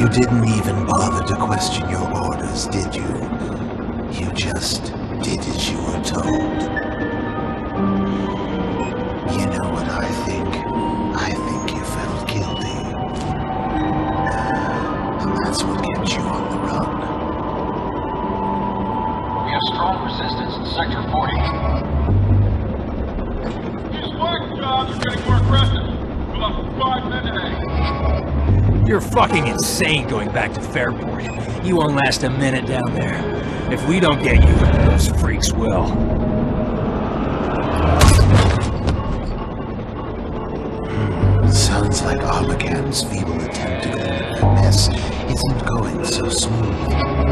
You didn't even bother to question your orders, did you? You just did as you were told. You're fucking insane going back to Fairport. You won't last a minute down there. If we don't get you, those freaks will. Sounds like Armacham's feeble attempt to clean up the mess isn't going so smooth.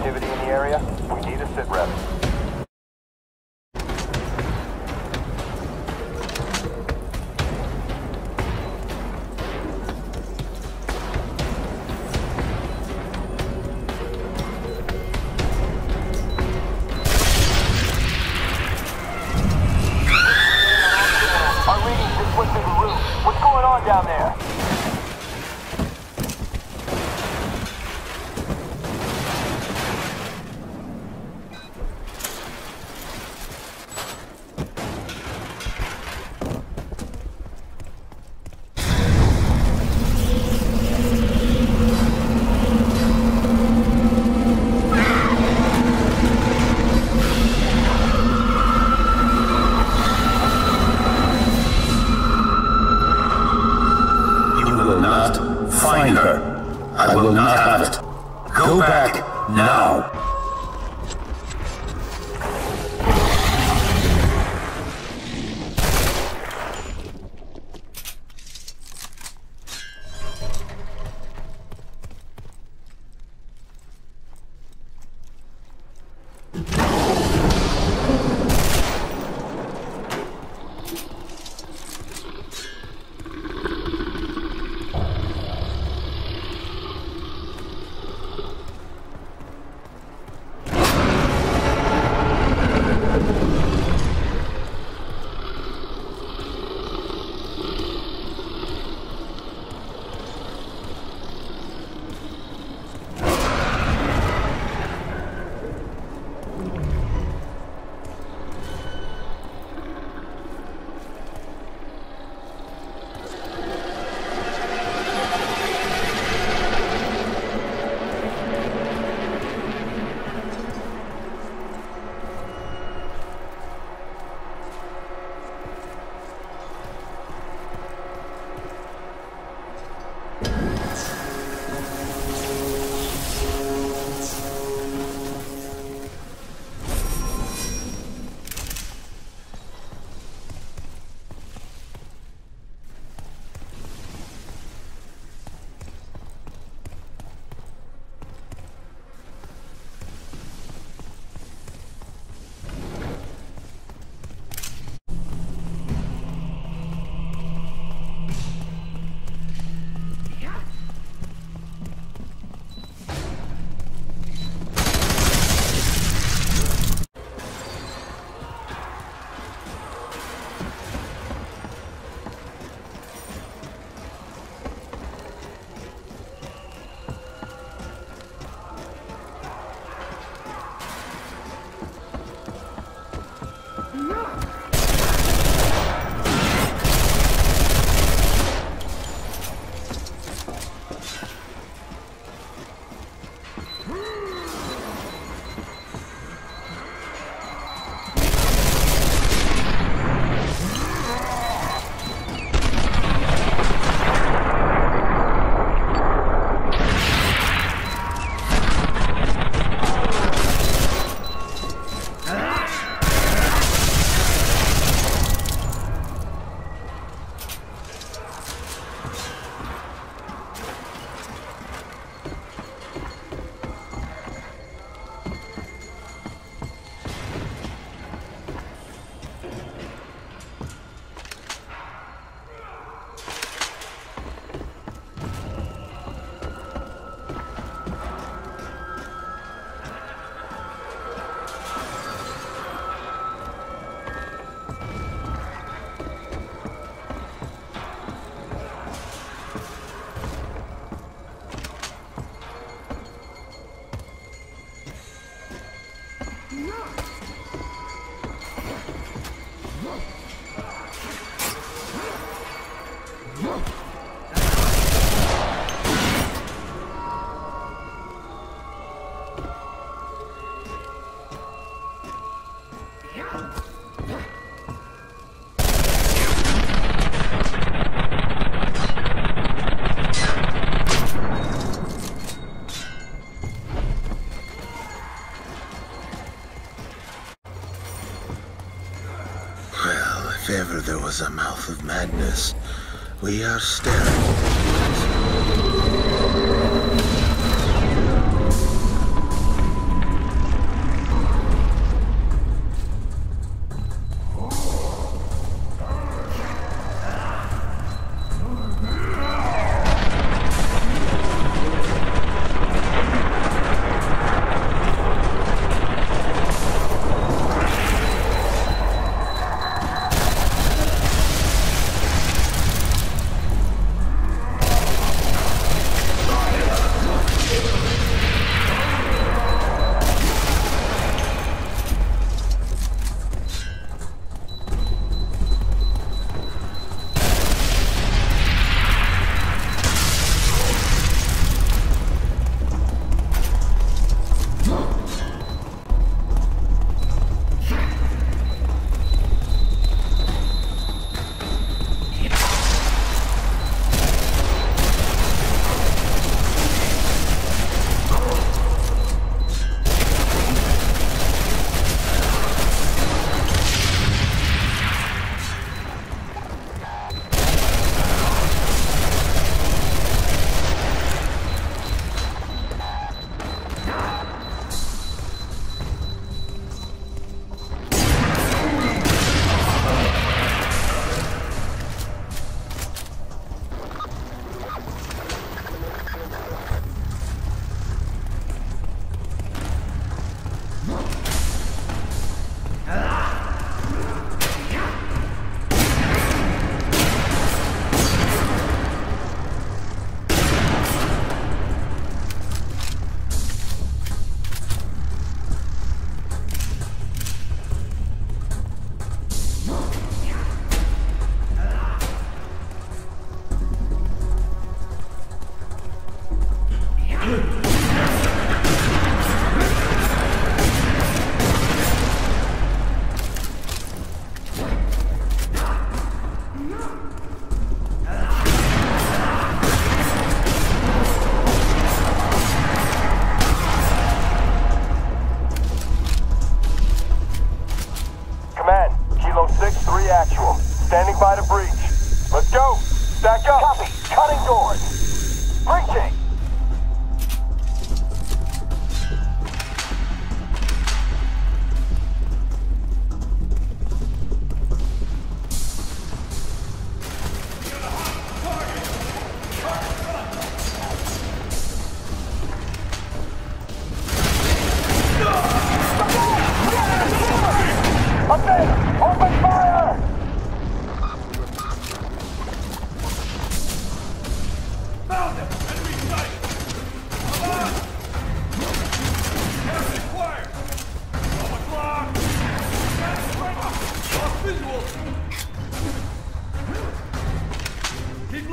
Activity will not have it. Go back now. If ever there was a mouth of madness, we are staring.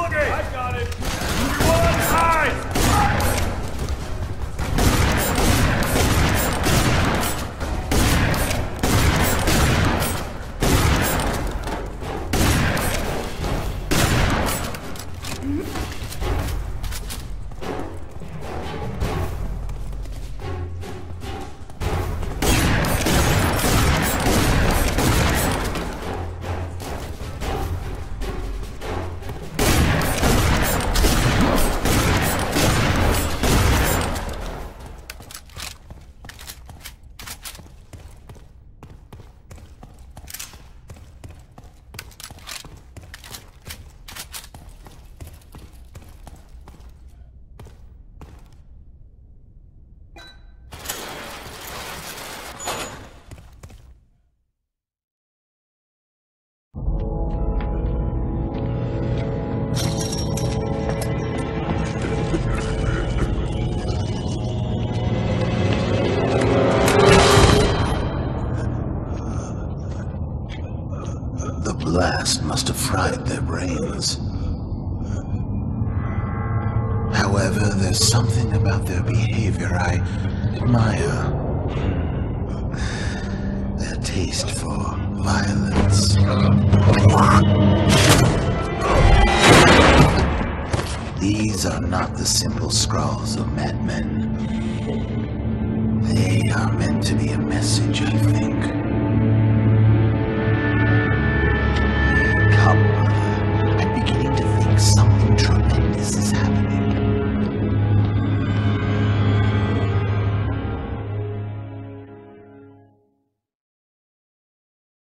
Looking! I got it! However, there's something about their behavior I admire. Their taste for violence. These are not the simple scrawls of madmen. They are meant to be a message, I think.